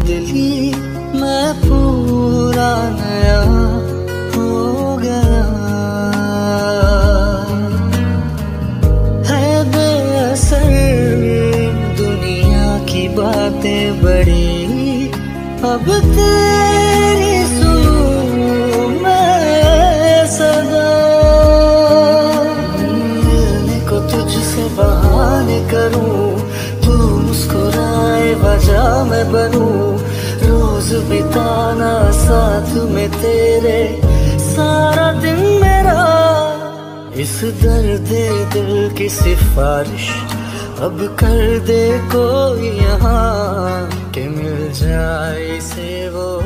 बदली मैं पूरा नया हो गया। है बेअसर दुनिया की बातें बड़ी। अब तेरी मैं को तुझसे करूँ। मैं बनूं। रोज बिताना साथ में तेरे। सारा दिन मेरा इस दर्द दिल की सिफारिश। अब कर दे कोई यहाँ के मिल जाए से वो।